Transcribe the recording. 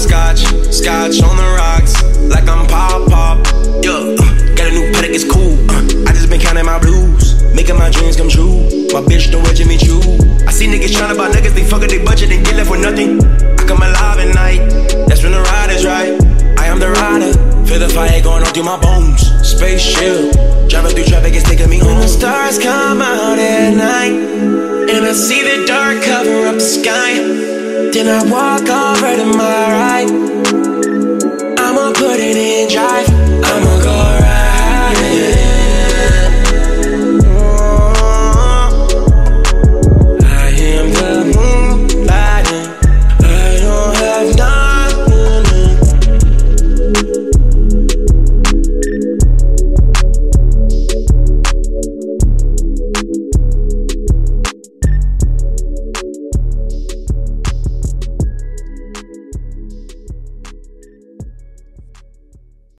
hopscotch. Scotch on the rocks. Like I'm pop pop. Yeah, uh, got a new Patek, it's cool. Uh, I just been counting my blues. Making my dreams come true. My bitch don't Jimmy Choo. I see niggas tryna buy nuggets, they fuck up their budget and get left with nothing. I come alive at night. That's when the ride is right. I am the rider. Feel the fire going on through my bones. Spaceship. Driving through traffic, it's taking me home. When the stars come out at night. And I see the dark cover up the sky. Can I walk over to my right?